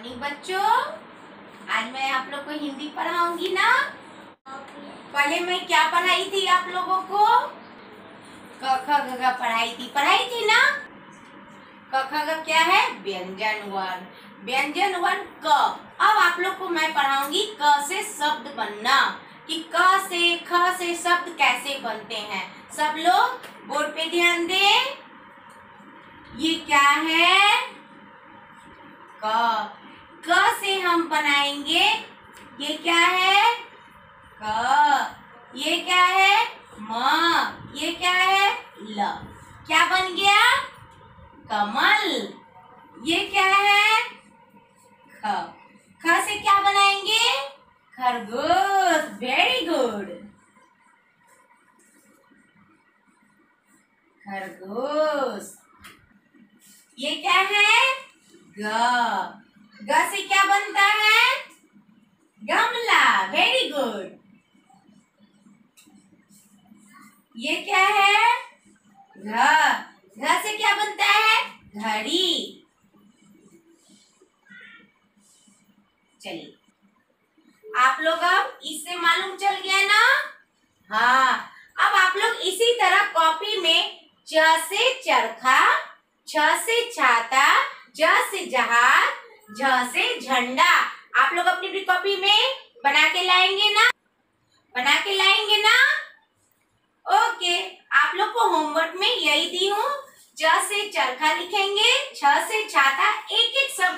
Morning बच्चों, आज मैं आप लोग को हिंदी पढ़ाऊँगी ना? पहले मैं क्या पढ़ाई थी आप लोगों को? क, ख, ग पढ़ाई थी पढ़ाई थी ना? क, ख, ग क्या है? व्यंजन वर्ण व्यंजन वर्ण क। अब आप लोग को मैं पढ़ाऊँगी क से शब्द बनना। कि क से, ख से शब्द कैसे बनते हैं? सब लोग बोर्ड पे ध्यान दें। ये क्या है? क। क से हम बनाएँगे। ये क्या है? क। ये क्या है? म। ये क्या है? ल। क्या बन गया? कमल। ये क्या है? ख। ख से क्या बनाएँगे? खरगोश। वेरी गुड खरगोश। ये क्या है? ग। ग से क्या बनता है? गमला वेरी गुड ये क्या है? घ से क्या बनता है? घड़ी। चलिए। आप लोग अब इससे मालूम चल गया ना? हाँ। अब आप लोग इसी तरह कॉपी में च से चरखा, छ से छाता, ज से जहाज़ झ से झंडा। आप लोग अपनी भी कॉपी में बना के लाएँगे ना? बना के लाएँगे ना? ओके, आप लोग को होमवर्क में यही दी हूँ। ज से चरखा लिखेंगे छ से छाता एक एक शब्द